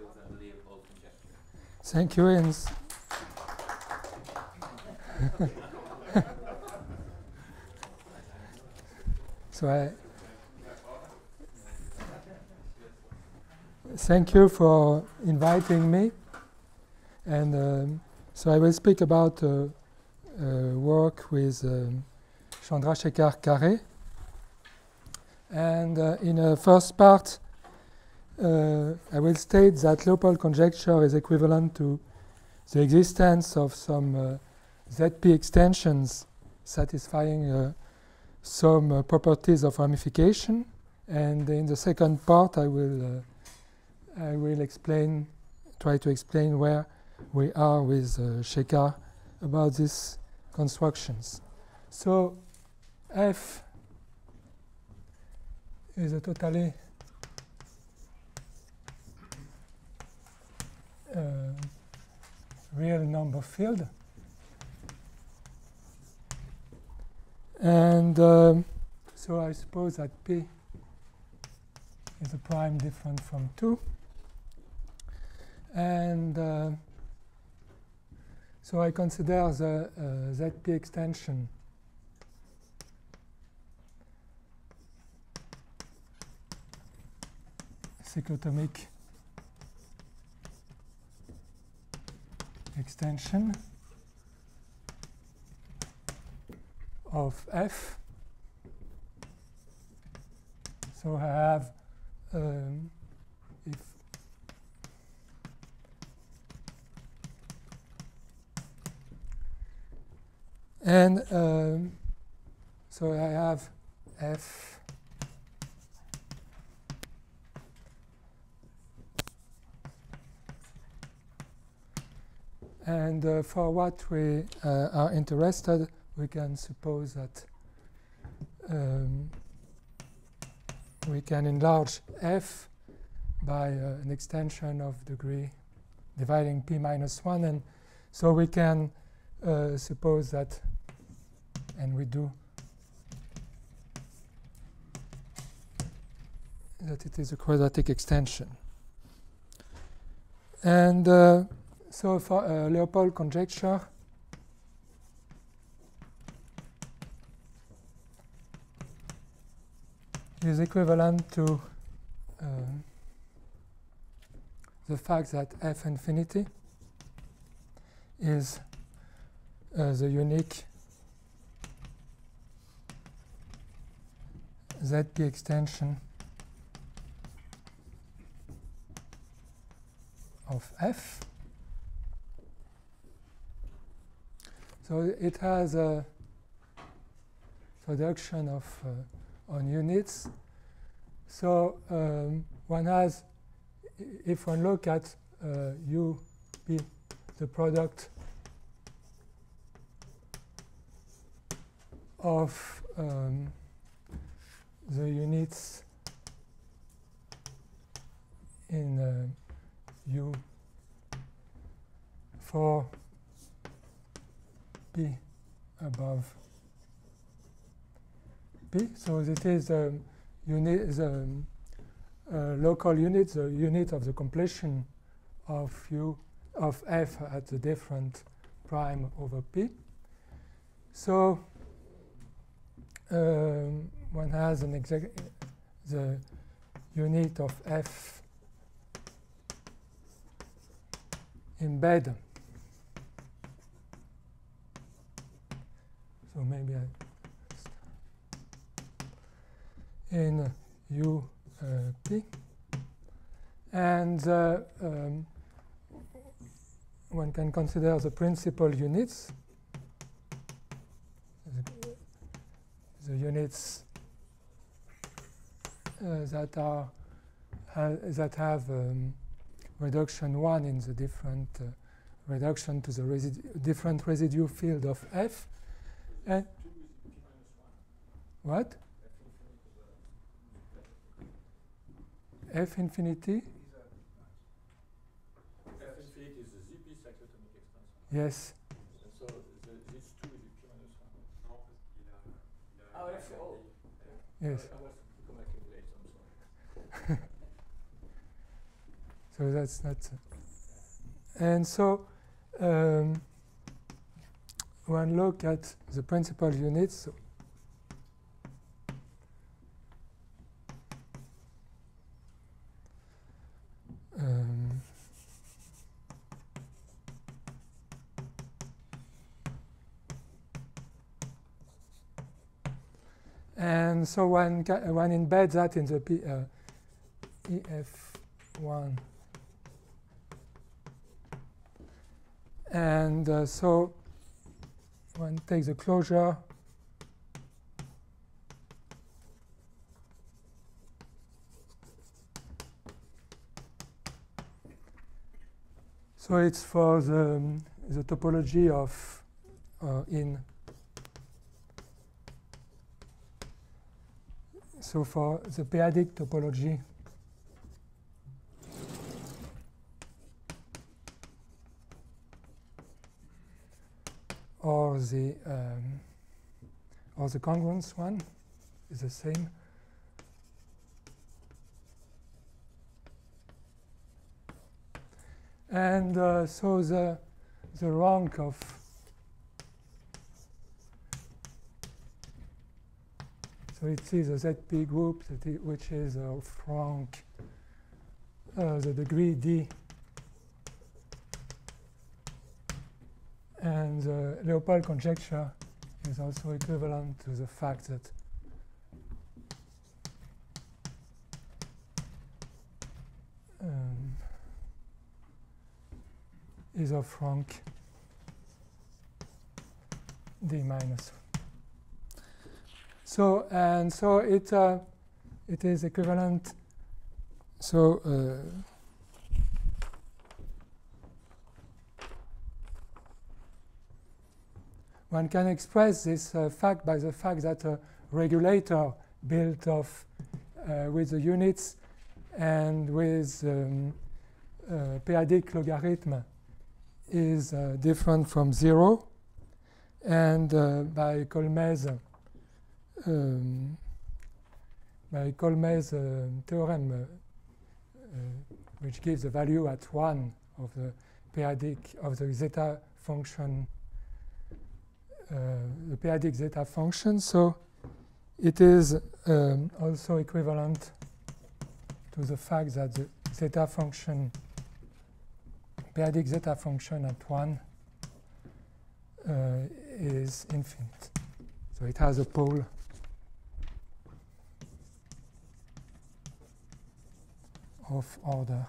and conjecture. Thank you, Ins. so I thank you for inviting me, and um, so I will speak about uh, uh, work with um, Chandrasekhar Khare. And uh, in the first part, uh, I will state that Leopoldt conjecture is equivalent to the existence of some uh, ZP extensions satisfying uh, some uh, properties of ramification. And in the second part, I will uh, I will explain, try to explain where we are with uh, Shekhar about these constructions. So F is a totally uh, real number field. And um, so I suppose that P is a prime different from 2. And uh, so I consider the uh, ZP extension cyclotomic extension of F. So I have um, if and um, so I have F and uh, for what we uh, are interested we can suppose that um, we can enlarge f by uh, an extension of degree dividing p minus 1 and so we can uh, suppose that and we do that it is a quadratic extension. And uh, so for uh, Leopoldt conjecture is equivalent to uh, the fact that f infinity is uh, the unique ZP extension of f. So it has a production of uh, on units. So um, one has, if one look at uh, the product of um, the units in uh, U for P above P. So it is a unit, the um, uh, local unit, the unit of the completion of U of F at the different prime over P. So um, one has an exact the unit of F embed. So maybe I in U uh, P. And uh, um, one can consider the principal units, the, the units uh, that are ha that have um, reduction one in the different uh, reduction to the different residue field of F. And what? F infinity? F infinity is the ZP cyclotomic extension. Yes. And so the, this 2 is P minus 1. Oh. Yes. So that's not. and so um, one look at the principal units. So um, and so one, ca- one embeds that in the P, uh, EF1. And uh, so one takes the closure So it's for the, the topology of uh, in. So for the p-adic topology, or the um, or the congruence one is the same. And uh, so the the rank of so it is a ZP group that which is of rank uh, the degree d and the Leopoldt conjecture is also equivalent to the fact that um, is of rank d minus. So and so it uh, it is equivalent. So. Uh, one can express this uh, fact by the fact that a regulator built of uh, with the units and with um, uh, p-adic logarithm is uh, different from zero and uh, by Colmez um, by Colmez uh, theorem which gives the value at one of the p-adic of the zeta function the p-adic zeta function. So it is um, also equivalent to the fact that the zeta function, p-adic zeta function at 1 uh, is infinite. So it has a pole of order.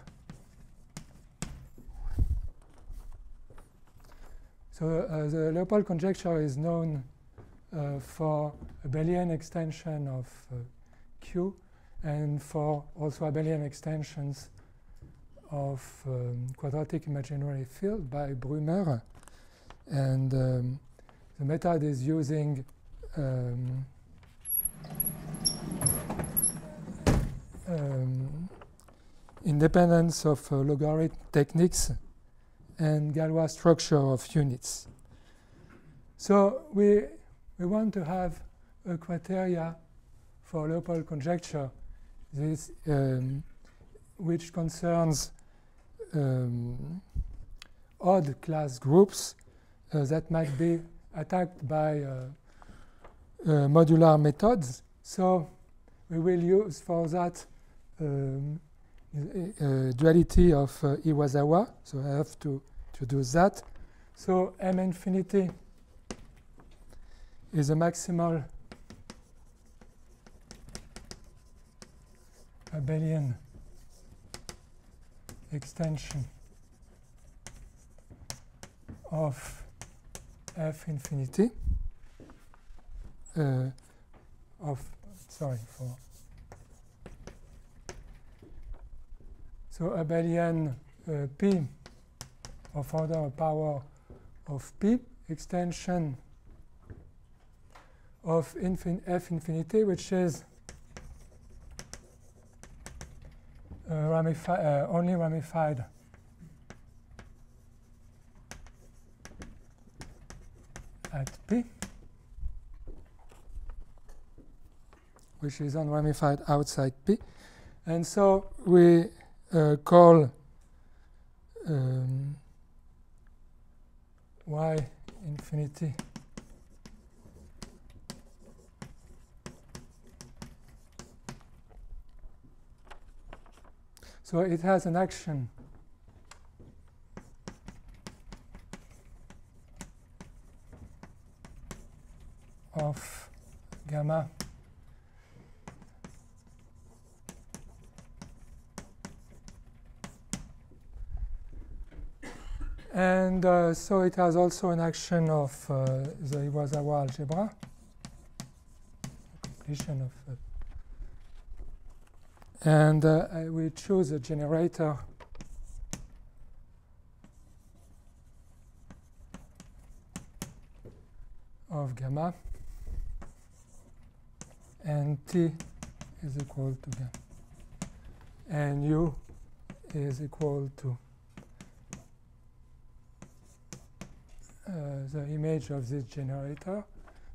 So uh, the Leopoldt conjecture is known uh, for abelian extension of uh, Q and for also abelian extensions of um, quadratic imaginary field by Brumer. And um, the method is using um, um, independence of uh, logarithm techniques and Galois structure of units. So we, we want to have a criteria for Leopoldt conjecture this, um, which concerns um, odd class groups uh, that might be attacked by uh, uh, modular methods. So we will use for that um, uh, duality of uh, Iwasawa. So I have to, to do that. So M infinity is a maximal abelian extension of F infinity uh, of sorry for So abelian uh, P of order power of P extension of infin F infinity, which is uh, ramifi uh, only ramified at P, which is unramified outside P. And so we uh, call infinity. So it has an action of gamma And uh, so it has also an action of uh, the Iwasawa algebra, completion of. Uh, and uh, we choose a generator. Of gamma, and t is equal to gamma, and u is equal to the image of this generator.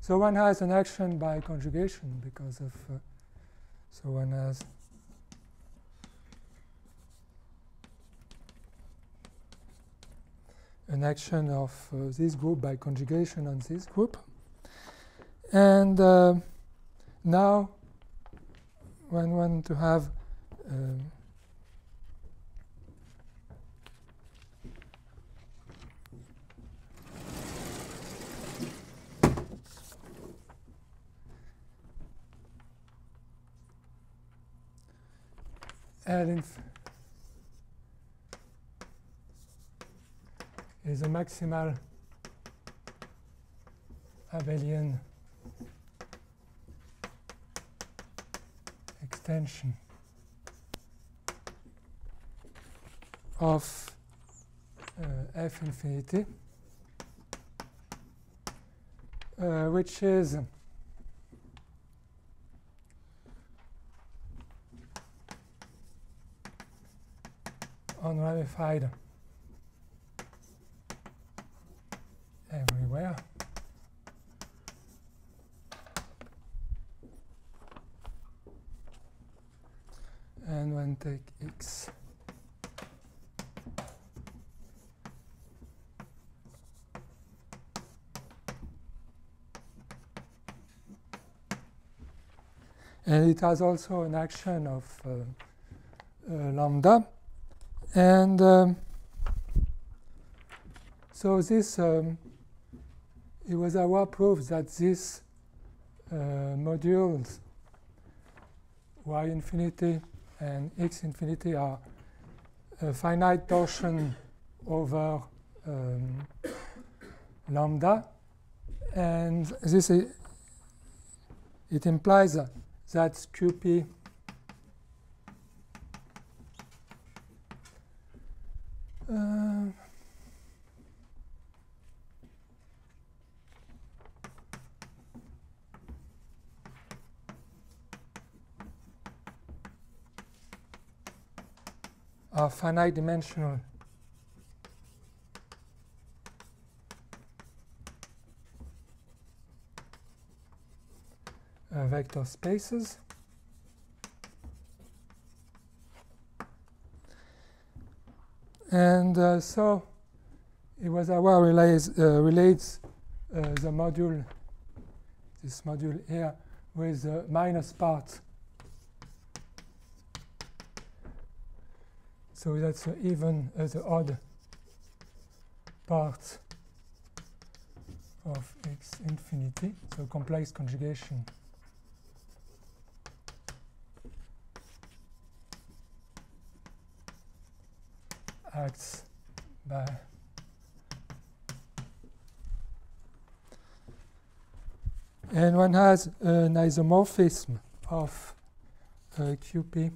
So one has an action by conjugation because of, uh, so one has an action of uh, this group by conjugation on this group. And uh, now one want to have um, L is a maximal abelian extension of uh, f infinity, uh, which is unramified everywhere. And when take x. And it has also an action of uh, uh, lambda and um, so this um, it was our proof that these uh, modules y infinity and x infinity are a finite torsion over um, lambda. And this is, it implies that qp finite dimensional uh, vector spaces. And uh, so Iwasawa relates, uh, relates uh, the module, this module here, with the minus part. So that's even, uh, the odd part of x infinity, so complex conjugation. acts by and one has an isomorphism of uh, QP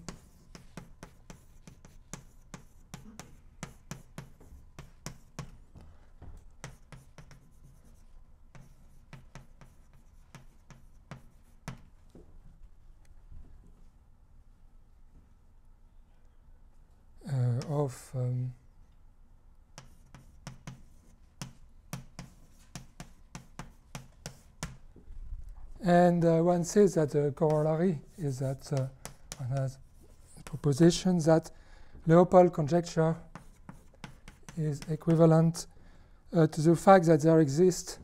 And uh, one says that the corollary is that uh, one has a proposition that Leopoldt conjecture is equivalent uh, to the fact that there exists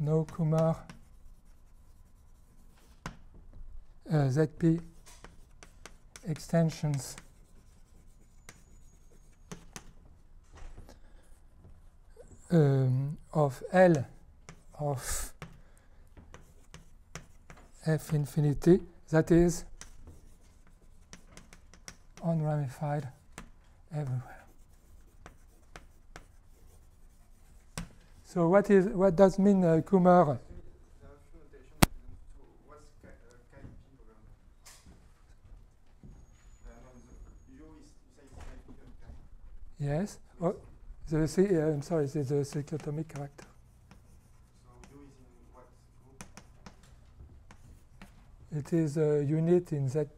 no Kummer uh, ZP extensions um, of L of F infinity that is unramified everywhere. So what is what does mean uh, Kummer? Yes. Oh, the uh, I'm sorry, the, the cyclotomic character. So U is in what group? It is a unit in ZP. Okay,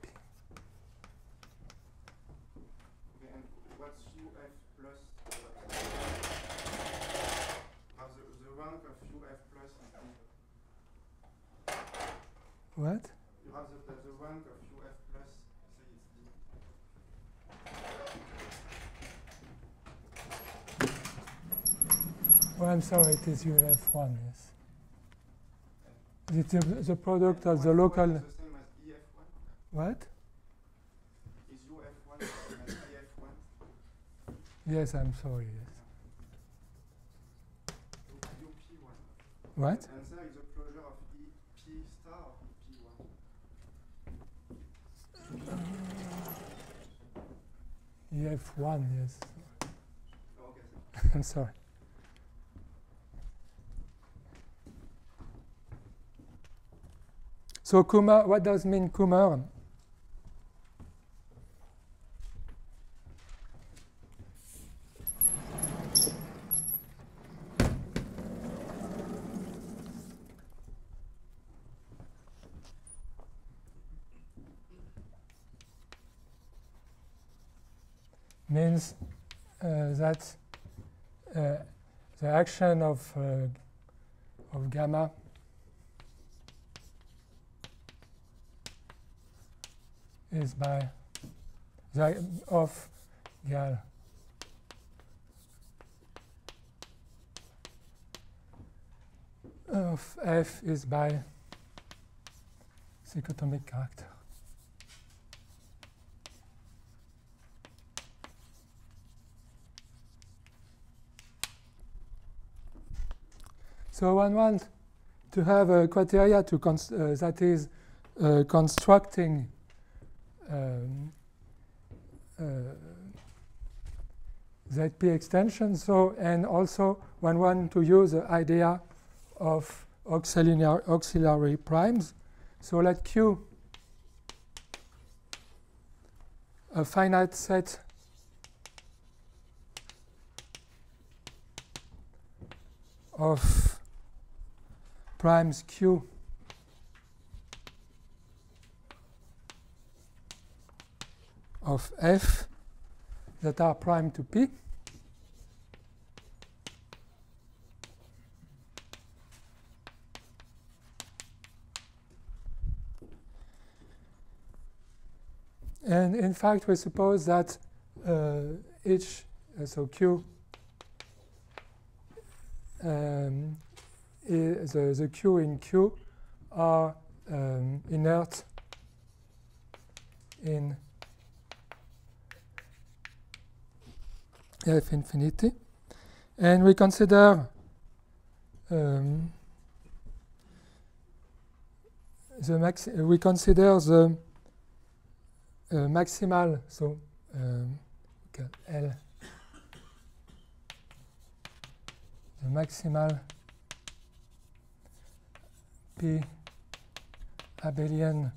and what's UF plus? Uh, how the, the rank of UF plus is D. What? You have the, the, the rank of UF plus, say it's D. Oh, I'm is UF1, yes. It's the, the product of the local. What is the same as EF1? What? Is UF1 as EF1? Yes, I'm sorry, yes. UP1. What? Answer is a closure of EP star or EP1. EF1, yes. Okay, I'm sorry. So Kummer, what does mean Kummer? Means uh, that uh, the action of uh, of gamma is by the of gal of f is by cyclotomic character. So one wants to have a criteria to uh, that is uh, constructing um, uh, ZP extension. So and also one want to use the idea of auxiliary, auxiliary primes. So let Q a finite set of primes Q of F that are prime to P. And in fact, we suppose that uh, each, uh, so Q, um, the, the Q in Q are um, inert in F infinity. And we consider um, the max we consider the uh, maximal so um, L the maximal P abelian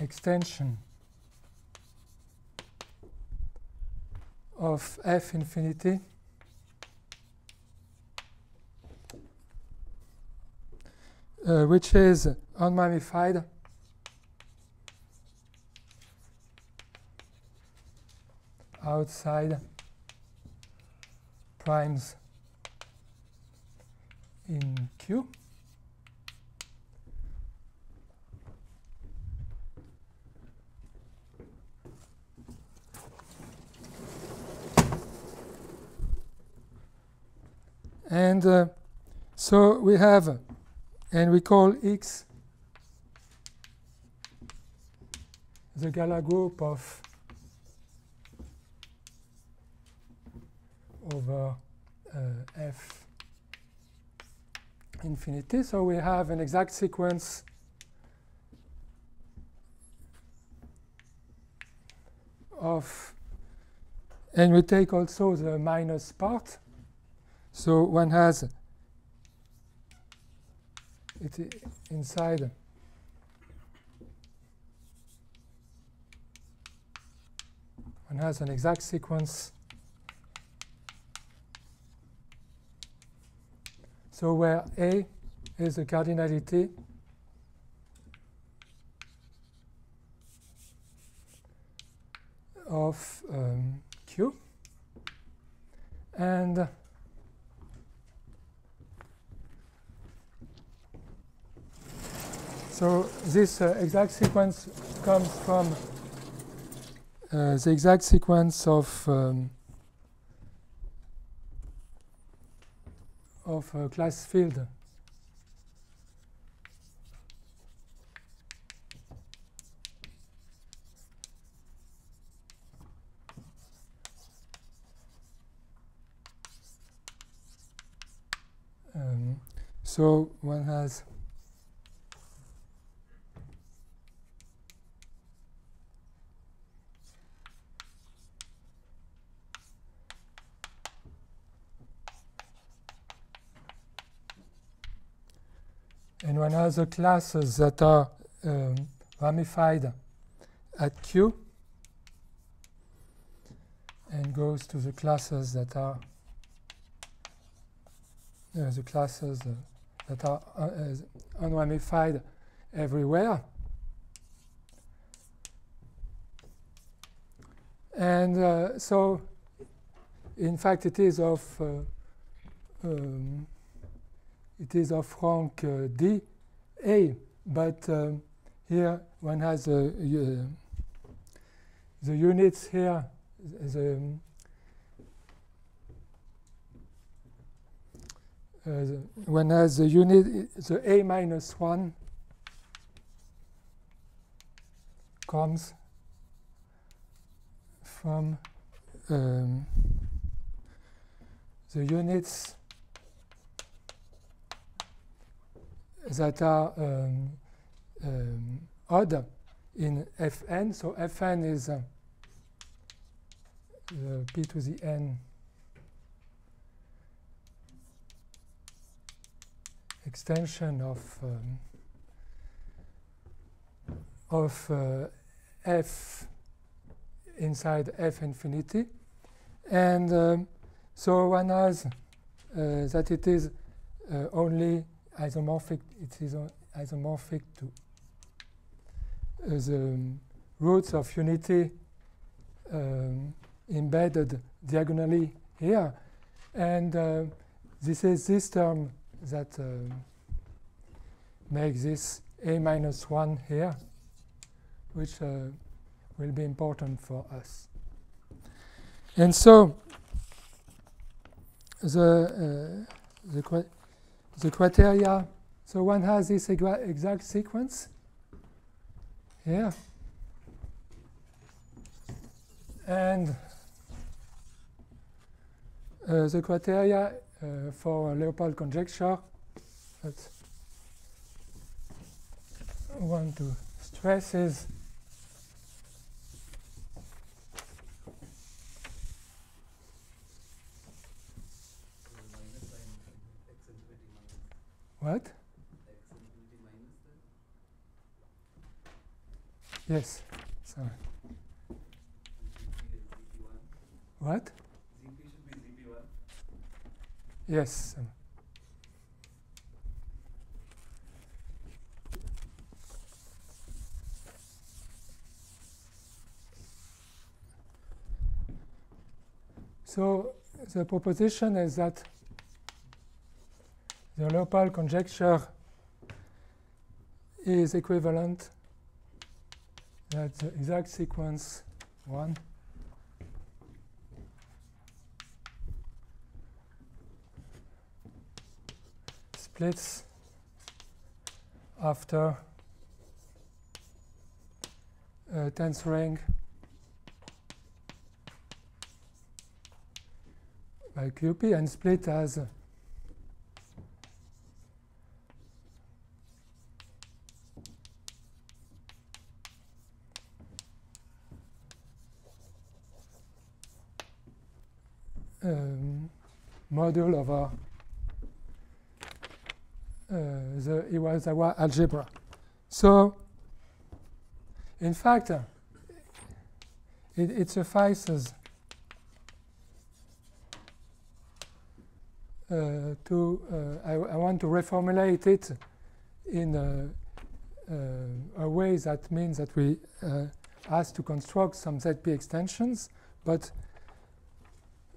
extension of F infinity uh, which is unramified outside primes in Q. And uh, So we have, and we call X the Galois group of over uh, F infinity. So we have an exact sequence of, and we take also the minus part. So one has it inside one has an exact sequence. So where A is the cardinality of um, Q and so this uh, exact sequence comes from uh, the exact sequence of um, of a class field. Um, so one has and one has the classes that are um, ramified at Q and goes to the classes that are uh, the classes uh, that are uh, uh, unramified everywhere. And uh, so, in fact, it is of uh, um, it is of rank uh, D, A, but um, here one has uh, u- the units here, the, um, uh, the one has the unit, the A minus 1 comes from um, the units that are um, um, odd in Fn. So Fn is uh, the p to the n extension of um, of uh, f inside f infinity, and um, so one has uh, that it is uh, only isomorphic. It is isomorphic to uh, the roots of unity um, embedded diagonally here, and uh, this is this term that um, makes this a minus one here, which uh, will be important for us. And so the uh, the the criteria. So one has this exact sequence. Here, and uh, the criteria uh, for Leopoldt conjecture. That I want to stress is what? Yes. Sorry. What? Yes. So the proposition is that the Leopoldt conjecture is equivalent that the exact sequence 1 splits after uh, tensoring by QP and split as um, module of uh, the Iwasawa algebra. So, in fact, uh, it, it suffices uh, to, uh, I, I want to reformulate it in a, uh, a way that means that we uh, ask to construct some ZP extensions, but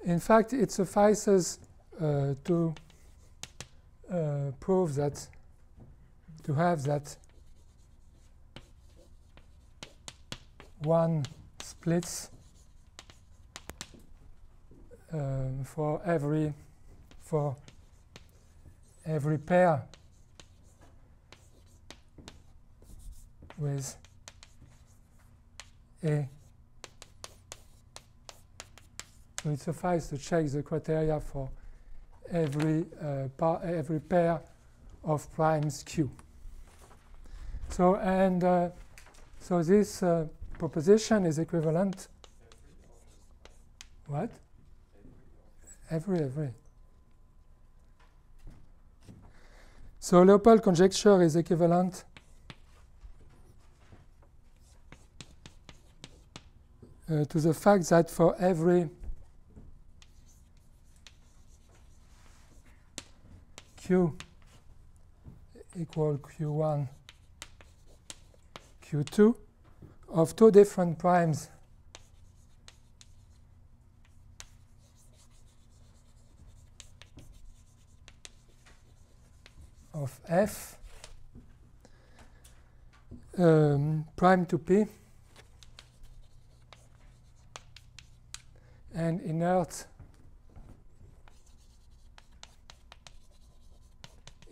in fact, it suffices to uh, prove that, to have that one splits um, for every for every pair with a. So it suffices to check the criteria for every uh, every pair of primes q. So and uh, so this uh, proposition is equivalent. What? Every every. So Leopoldt conjecture is equivalent uh, to the fact that for every q equal q1 q2 of two different primes. Of f um, prime to p. And inert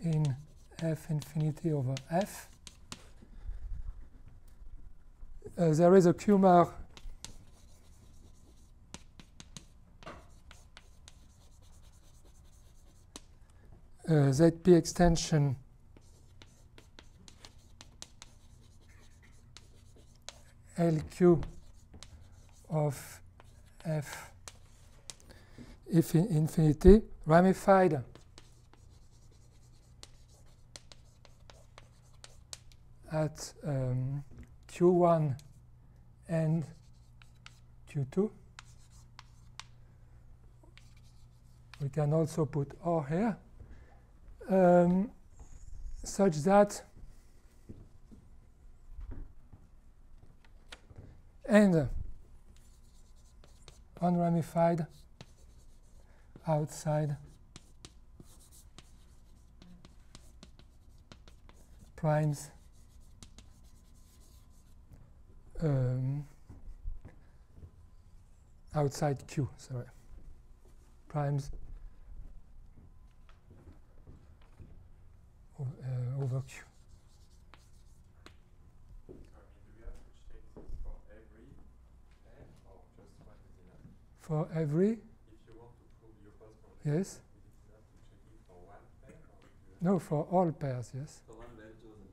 in f infinity over f. Uh, there is a Kummer uh, ZP extension LQ of f if in infinity ramified at um, Q1 and Q2. We can also put R here, um, such that and unramified outside primes um, outside Q, sorry, primes o- uh, over Q. For every, yes, no, for all pairs, yes. For one well chosen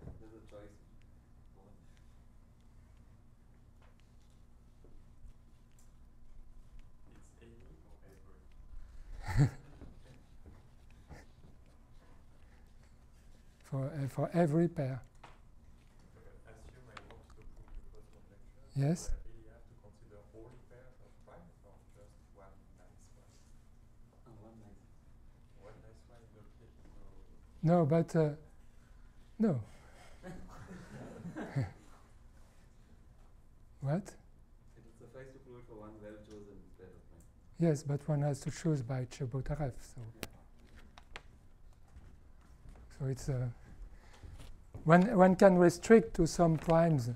pair. There's a choice. One. For, uh, for every pair, yes. No, but uh, no. what? Yes, but one has to choose by Chebotarev. So, so it's uh, one one can restrict to some primes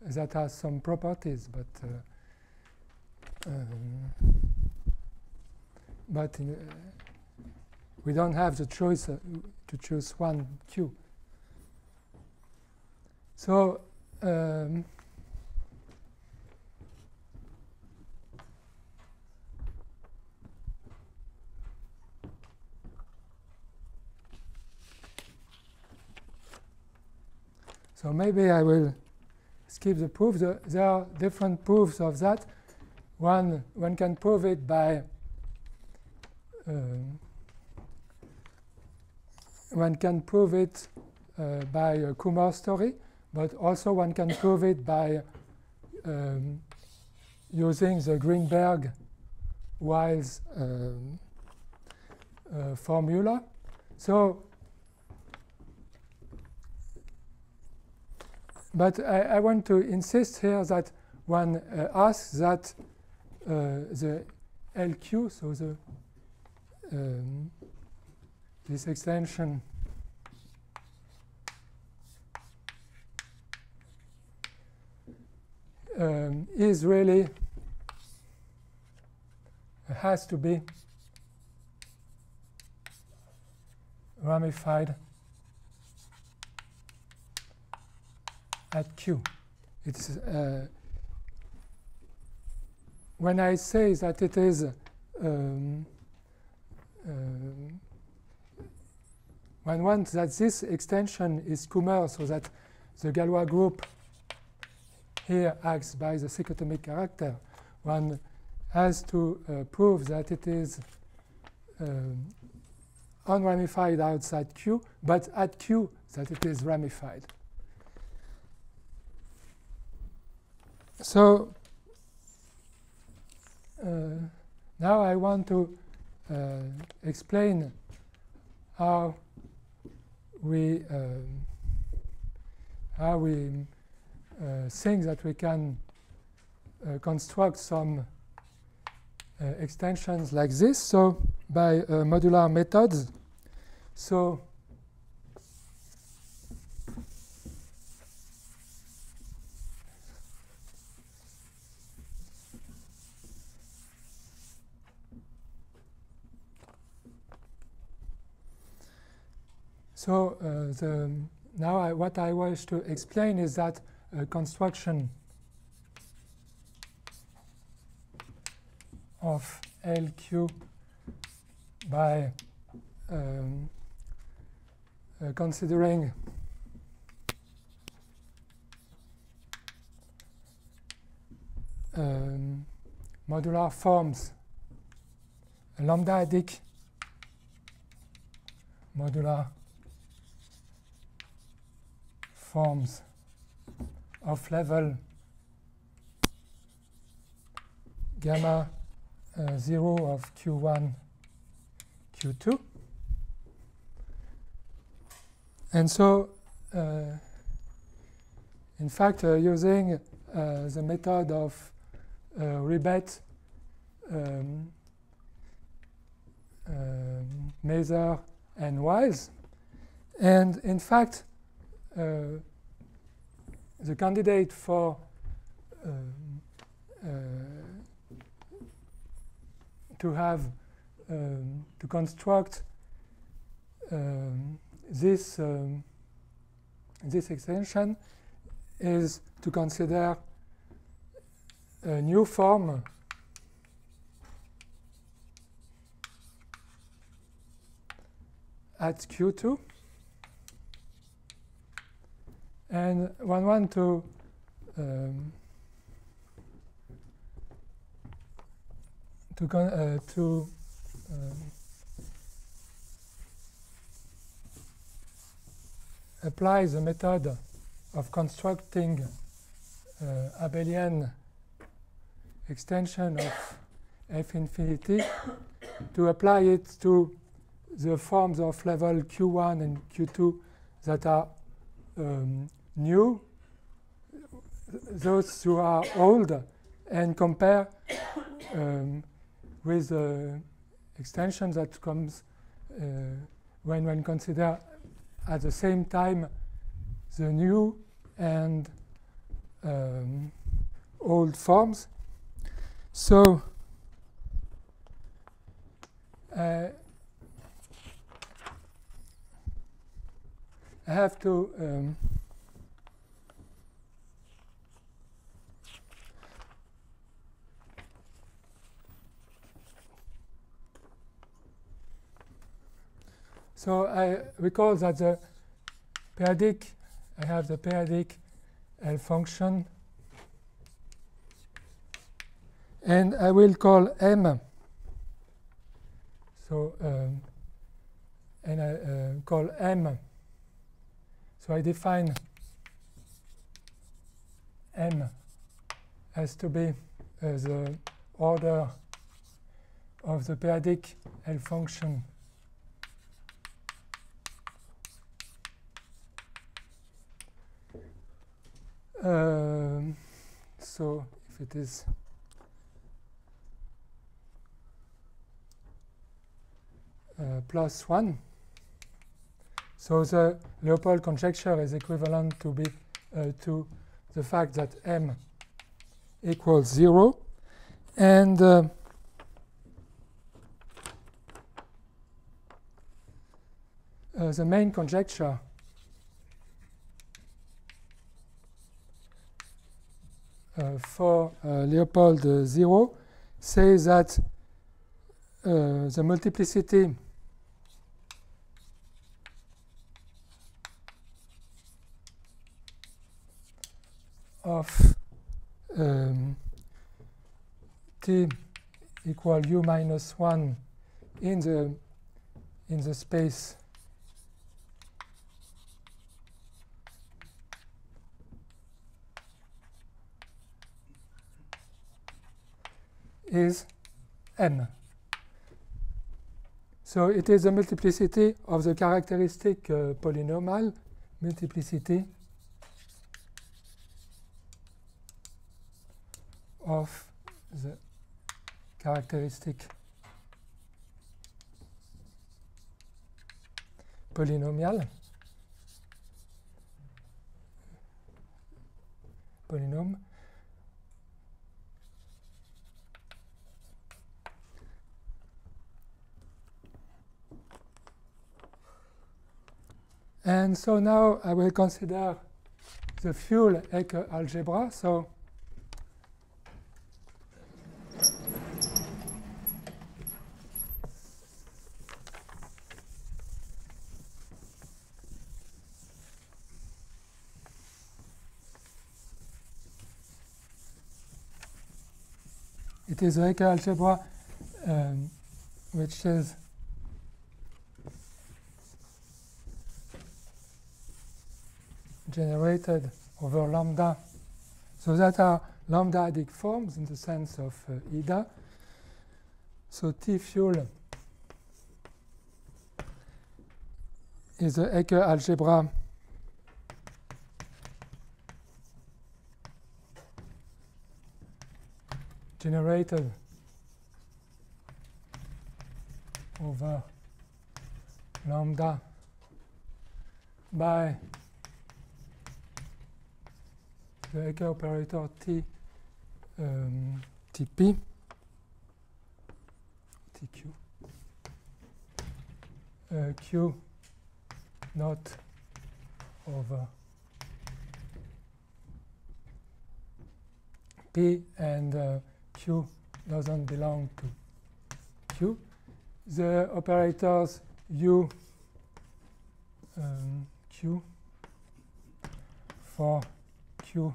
that have some properties, but uh, um, but in, uh, we don't have the choice uh, to choose one Q. So um, So maybe I will skip the proof. The, there are different proofs of that. One, one can prove it by um, one can prove it uh, by a Kummer story, but also one can prove it by um, using the Greenberg Wiles um, uh, formula. So But I, I, want to insist here that one uh, asks that uh, the LQ, so the um, this extension um, is really has to be ramified at Q. It's uh, when I say that it is um, um, one that this extension is Kummer, so that the Galois group here acts by the cyclotomic character. One has to uh, prove that it is um, unramified outside Q, but at Q that it is ramified. So uh, now I want to uh, explain how we um, how we uh, think that we can uh, construct some uh, extensions like this. So by uh, modular methods. So So uh, the, now I, what I wish to explain is that uh, construction of LQ by um, uh, considering um, modular forms lambda-adic modular forms of level gamma uh, 0 of q1, q2. And so, uh, in fact, uh, using uh, the method of uh, Ribet, um, um, and Wiles, and in fact, the candidate for um, uh, to have um, to construct um, this um, this extension is to consider a new form. At Q2 and one want to um, to uh, to um, apply the method of constructing uh, abelian extension of f infinity to apply it to the forms of level q1 and q2 that are um, new, those who are old, and compare um, with the extension that comes uh, when one consider at the same time the new and um, old forms. So uh, I have to um, So I recall that the p-adic, I have the p-adic L function, and I will call M. So, um, and I uh, call M. So I define M as to be uh, the order of the p-adic L function Um, so if it is uh, plus 1, so the Leopoldt conjecture is equivalent to be uh, to the fact that m equals 0 and uh, uh, the main conjecture uh, for uh, Leopoldt uh, 0 says that uh, the multiplicity of um, t equal u minus 1 in the in the space is n. So it is the multiplicity of the characteristic uh, polynomial multiplicity of the characteristic polynomial polynôme And so now I will consider the full Hecke algebra. So it is the Hecke algebra um, which is generated over lambda. So that are lambda-adic forms in the sense of uh. So T fuel is the Hecke algebra generated over lambda by the operator T um, TP TQ uh, Q not over. P and uh, Q doesn't belong to Q. The operators U um, Q for Q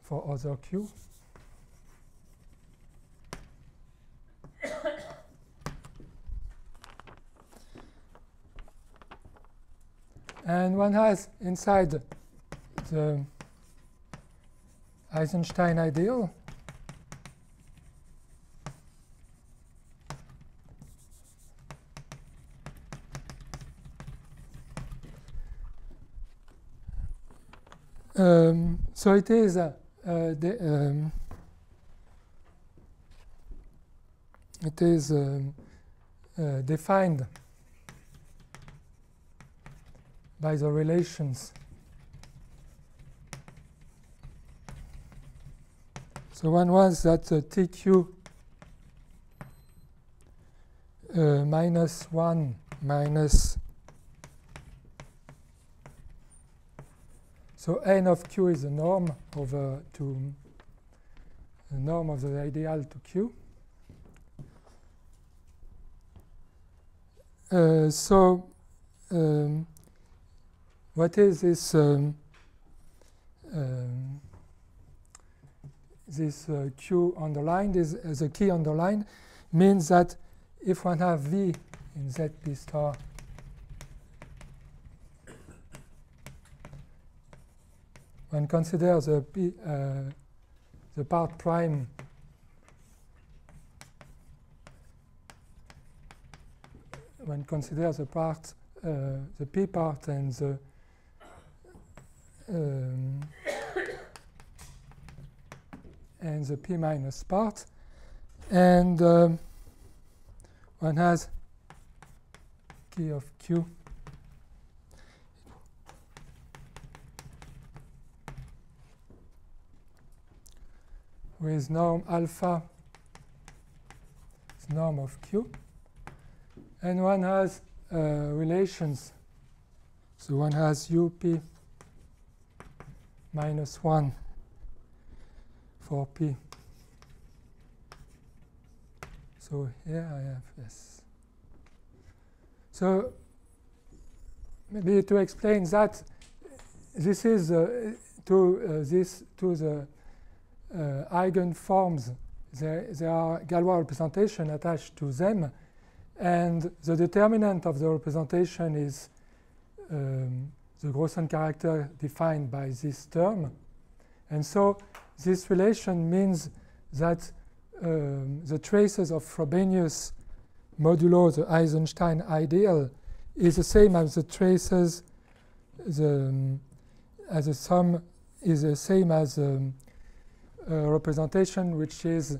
for other Q. and one has inside the Eisenstein ideal Um, so it is uh, uh, the, um, it is um, defined by the relations. So one was that uh, TQ uh, minus 1 minus So n of q is the norm over to the norm of the ideal to q. Uh, so um, what is this um, um, this uh, q underlined is uh, the key underlined means that if one have v in zp star one considers the p uh, the part prime one considers the part uh, the p part and the um, and the p minus part and um, one has key of q with norm alpha is norm of q. And one has uh, relations. So one has up minus 1 for p. So here I have S. so maybe to explain that this is uh, to uh, this to the eigenforms. There, there are Galois representation attached to them and the determinant of the representation is um, the Grossen character defined by this term. And so this relation means that um, the traces of Frobenius modulo the Eisenstein ideal is the same as the traces the um, as a sum is the same as um, representation which is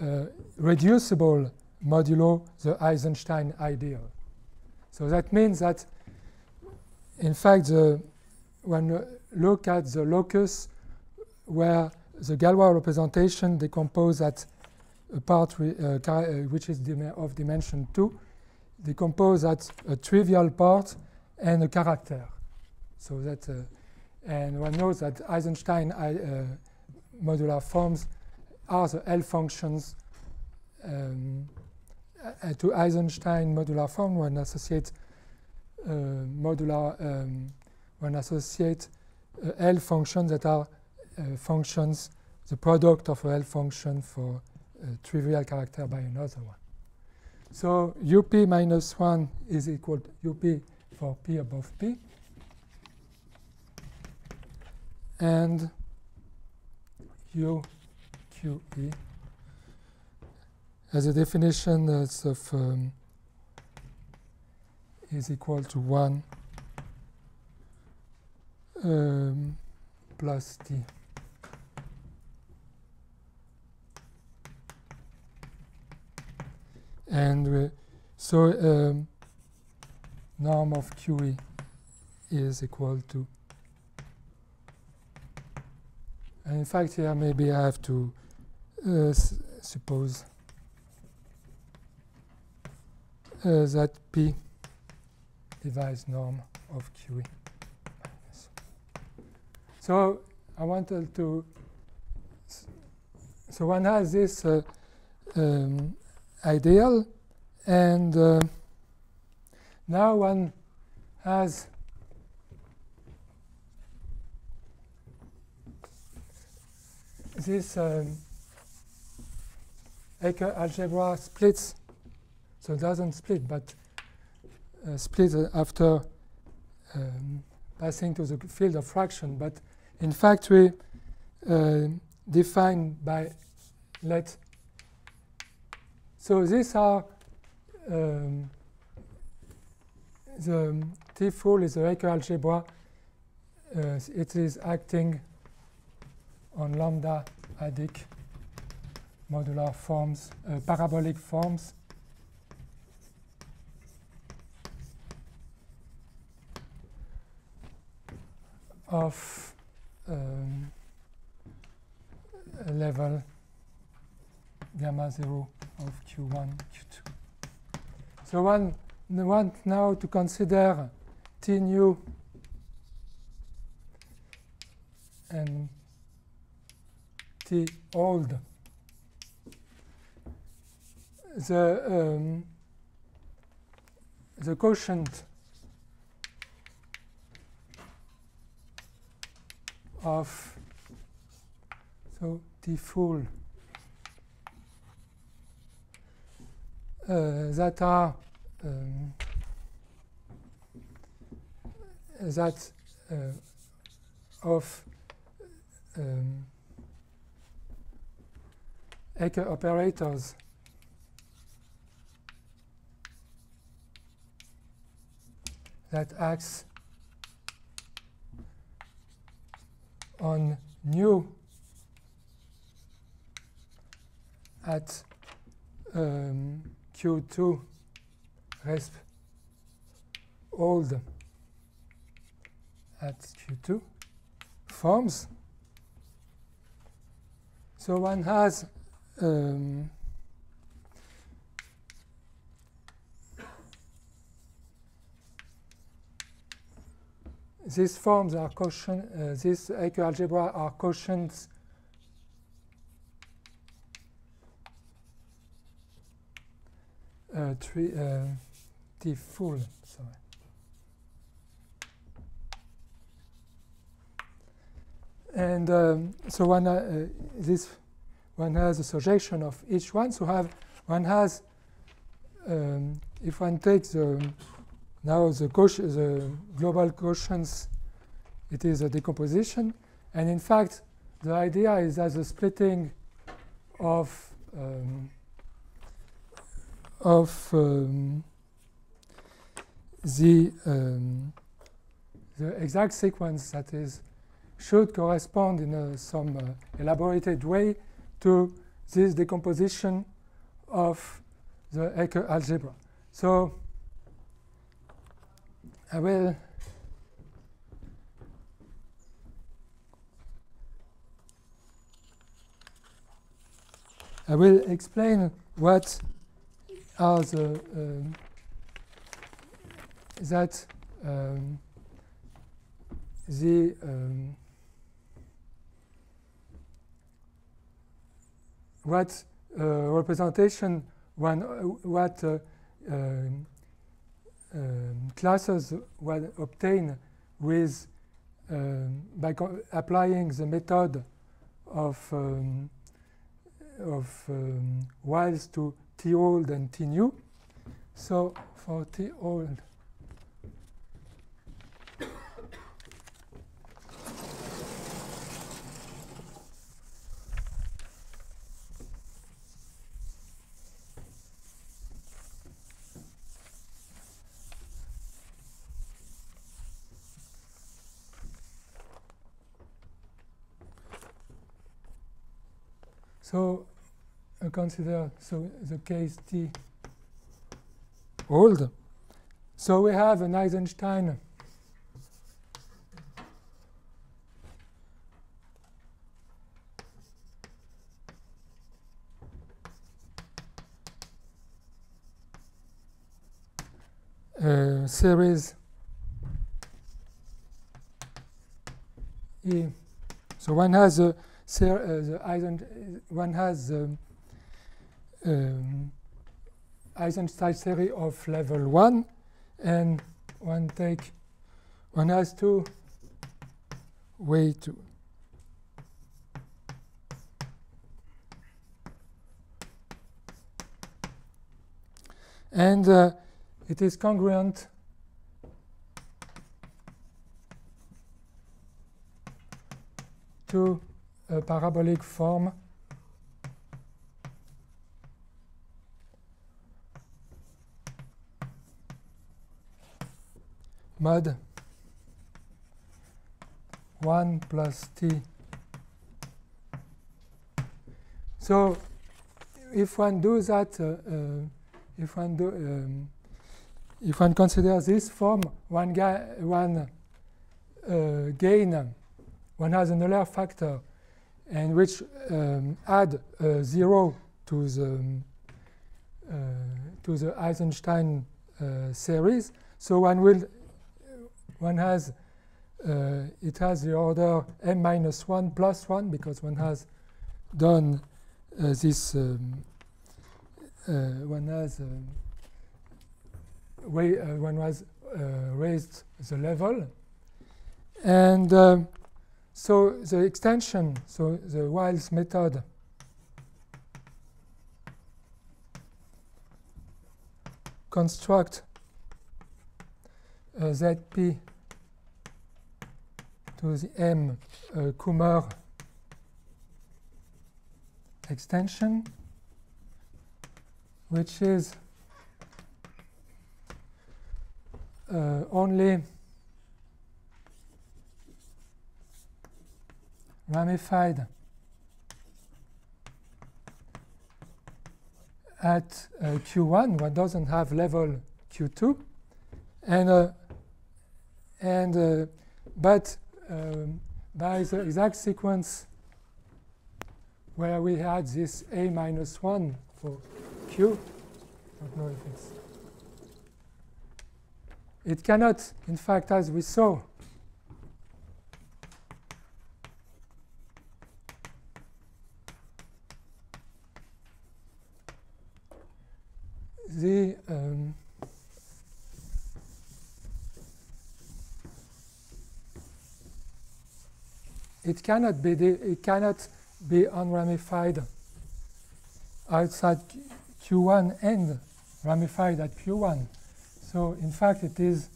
uh, reducible modulo the Eisenstein ideal. So that means that in fact the, when you look at the locus where the Galois representation decomposes at a part uh, uh, which is of dimension 2 decompose at a trivial part and a character. So that uh, and one knows that Eisenstein uh, modular forms are the L functions um, uh, to Eisenstein modular form one associates uh, modular um, one associate uh, L functions that are uh, functions the product of a L function for trivial character by another one. So up minus 1 is equal to up for p above p and u q e as a definition that's of um, is equal to 1 um, plus t. And so um, norm of QE is equal to and in fact here maybe I have to uh, suppose uh, that P divides norm of QE. So I wanted to, so one has this uh, um, ideal and uh, now one has this um, Hecke algebra splits so it doesn't split, but uh, split after um, passing to the field of fraction. But in fact, we uh, define by let. So these are um, the T full is the Hecke algebra. Uh, it is acting on lambda adic modular forms, uh, parabolic forms of um, level gamma 0 of q1, q2. So one want now to consider t nu and t old. The um, the quotient of so t full uh, that are um, that uh, of um, Hecke operators that acts on new at um, Q2 resp old at Q2 forms. So one has um, these forms are quotient, uh, these Hecke algebra are quotients uh, three, uh, T full, sorry. And um, so one, uh, this one has a suggestion of each one. So have one has, um, if one takes the now the, the global quotients, it is a decomposition. And in fact, the idea is that the splitting of um, of um, the um, the exact sequence that is should correspond in a, some uh, elaborated way to this decomposition of the Hecke algebra. So I will I will explain what are the um, that um, the um, what uh, representation uh, what uh, um, um, classes were obtained with um, by applying the method of um, of um, Wiles to t old and t new. So for t old, So uh, consider so the case T old. So we have an Eisenstein uh, series E. So one has a ser uh, the Eisen one has um, um, Eisenstein series of level one, and one take one has two way to and uh, it is congruent. To a parabolic form mod 1 plus t. So if one do that, uh, uh, if one do, um, if one considers this form, one, one uh, gain, one has an Euler factor and which um, add a zero to the um, uh, to the Eisenstein uh, series. So one will one has uh, it has the order m minus 1 plus 1 because one has done uh, this, um, uh, one has um, way, uh, one has uh, raised the level. And um, so the extension, so the Wiles method construct uh, Zp to the M uh, Kummer extension, which is uh, only ramified at uh, Q1, one doesn't have level Q2, and uh, and uh, but um, by the exact sequence where we had this A minus 1 for Q, don't know if it's it cannot, in fact, as we saw, the um, it cannot be it cannot be unramified outside Q- Q1 and ramified at Q1. So in fact, it is,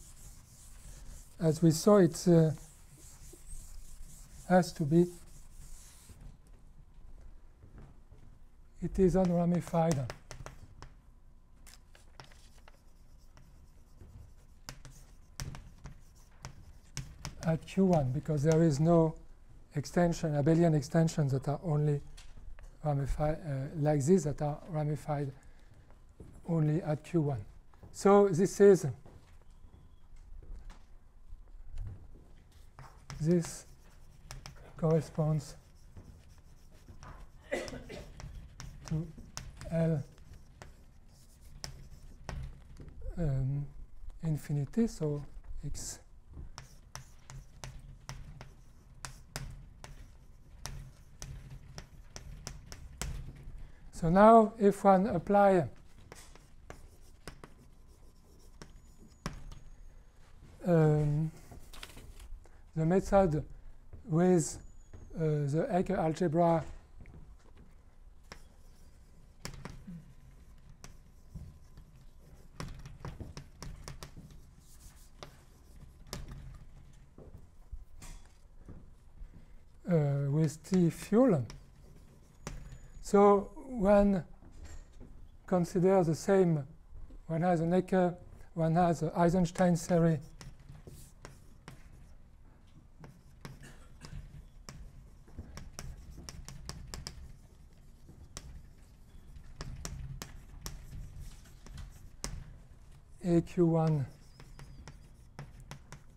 as we saw, it uh, has to be. It is unramified. at Q1 because there is no extension, abelian extensions that are only ramified uh, like this that are ramified only at Q1. So this is this corresponds to L um, infinity, so x So now if one apply um, the method with uh, the Hecke algebra uh, with T full. So one considers the same, one has an Hecke, one has an Eisenstein theory. AQ1,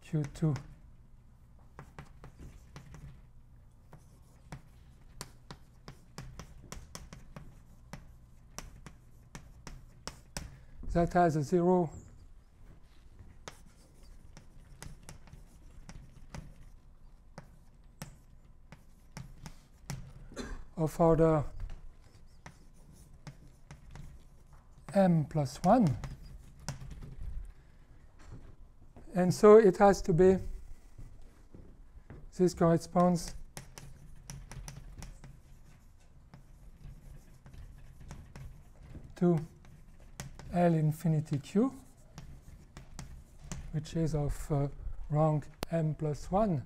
Q2. That has a zero of order m plus 1. And so it has to be, this corresponds to L infinity Q, which is of uh, rank m plus 1.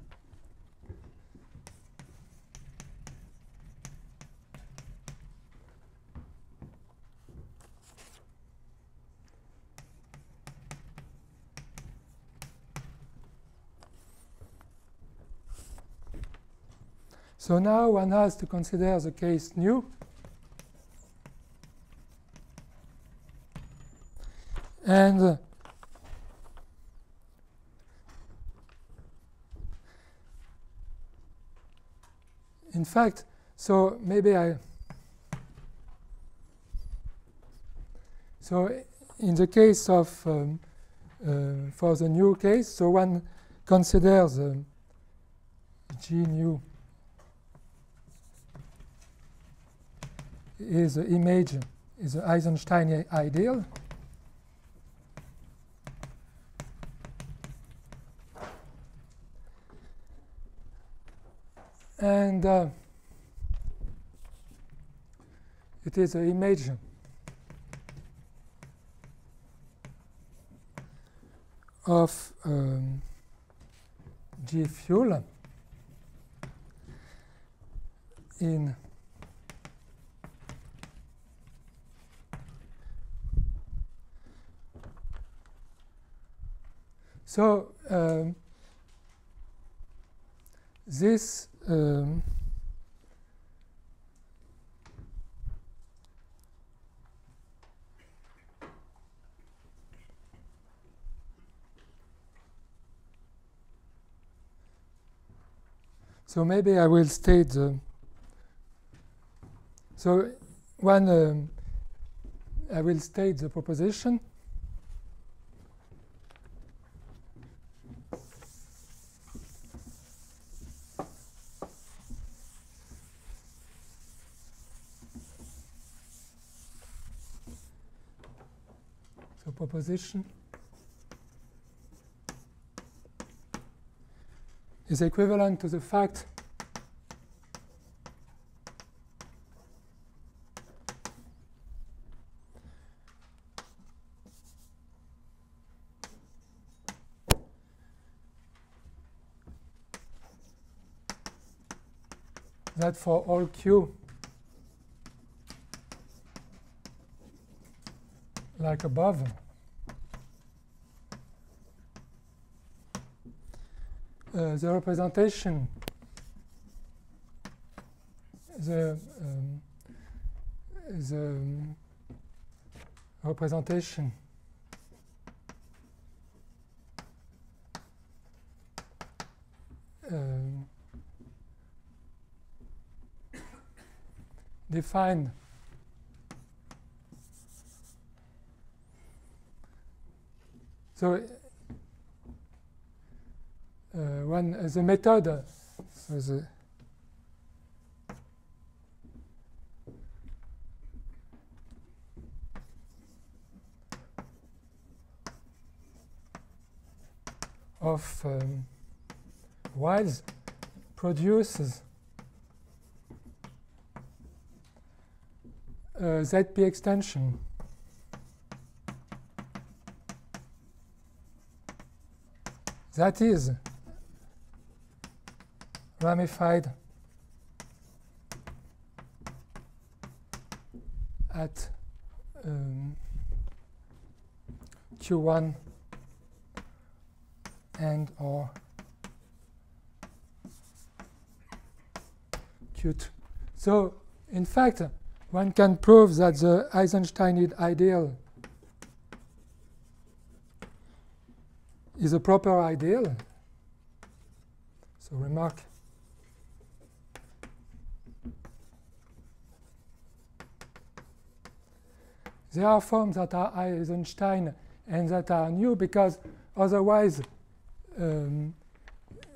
So now one has to consider the case nu. And uh, in fact, so maybe I. So in the case of um, uh, for the new case, so one considers um, G nu is the image is the Eisenstein ideal. And uh, it is an image. Of um, G full in so um, this um, So maybe I will state the. So one, um, I will state the proposition. So proposition is equivalent to the fact that for all q like above uh, the representation, the, um, the um, representation. Um, defined so one uh, the method uh, the of um, produces uh, ZP extension. That is ramified at um, Q1 and or Q2. So, in fact, one can prove that the Eisenstein ideal is a proper ideal. So, remark there are forms that are Eisenstein and that are new because otherwise um,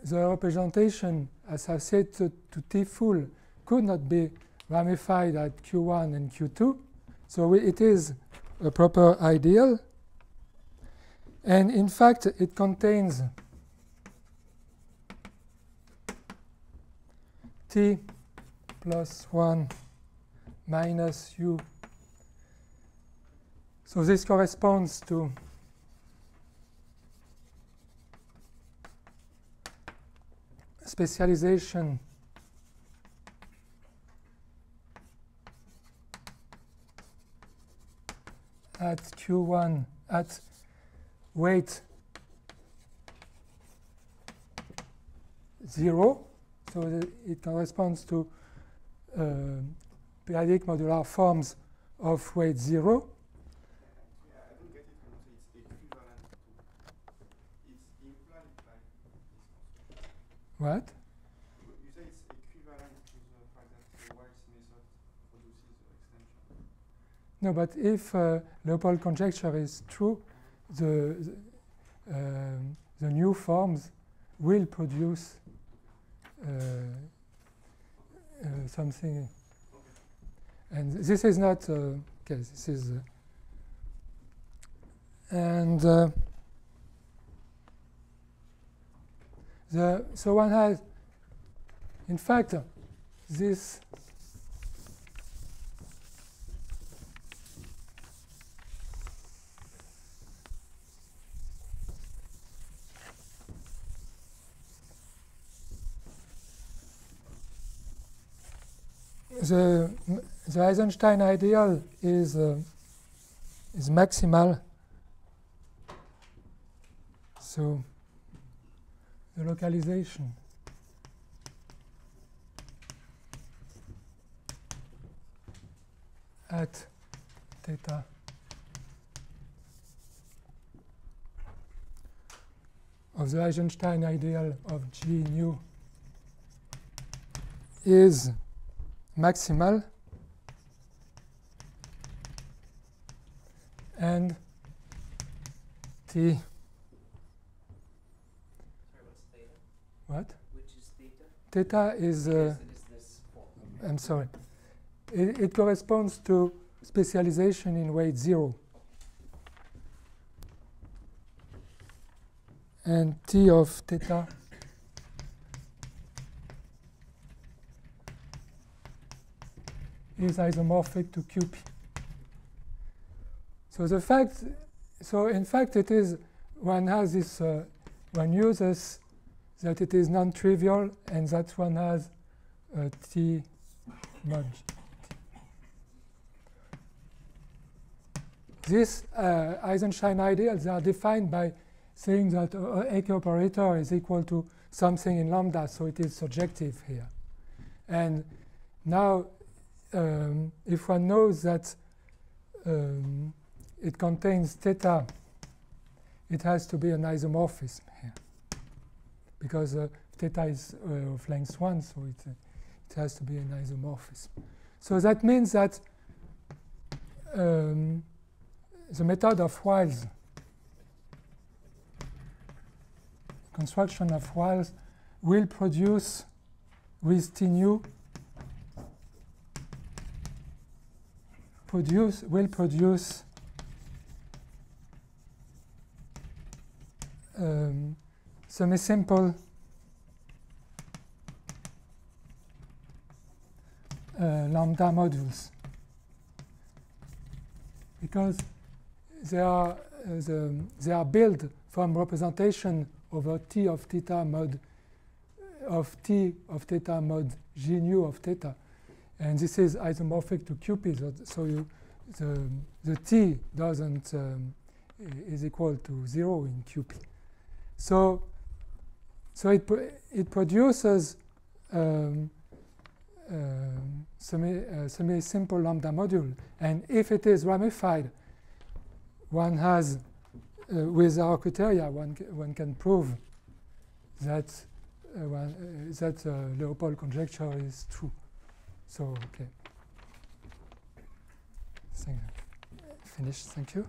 the representation associated to T full could not be ramified at Q1 and Q2. So we, it is a proper ideal. And in fact, it contains T plus 1 minus U. So this corresponds to specialization at Q1 at weight 0. So it corresponds to uh, p-adic modular forms of weight 0. Yeah, I don't get it when you say it's equivalent to. It's implied by this construction. What? You say it's equivalent to the fact that the method produces extension. No, but if uh, Leopoldt conjecture is true, the the, um, the new forms will produce uh, uh, something. And this is not, uh, okay, this is, uh, and uh, the, so one has, in fact, this the, the Eisenstein ideal is, uh, is maximal. So the localization. At theta. Of the Eisenstein ideal of G nu is maximal and T Sorry, what's theta? What? Which is theta? Theta is, uh. I'm sorry, it, it corresponds to specialization in weight zero. And T of theta is isomorphic to QP. So the fact, so in fact it is, one has this, uh, one uses that it is non-trivial and that one has uh, T mod. These uh, Eisenstein ideals are defined by saying that uh, Hecke operator is equal to something in lambda, so it is surjective here. And now, um, if one knows that um, it contains theta, it has to be an isomorphism here. Because uh, theta is uh, of length 1, so it, uh, it has to be an isomorphism. So that means that um, the method of Wiles, construction of Wiles, will produce with T nu produce will produce um, semi-simple uh, lambda modules because they are uh, the, they are built from representation over t of theta mod of t of theta mod g nu of theta. And this is isomorphic to qp so, you the, the t doesn't um, is equal to zero in qp so so it it produces um, um, semi uh, semi simple lambda module. And if it is ramified one has uh, with our criteria one one can prove that uh, one, uh, that uh, Leopoldt conjecture is true. So okay. I've finished. Thank you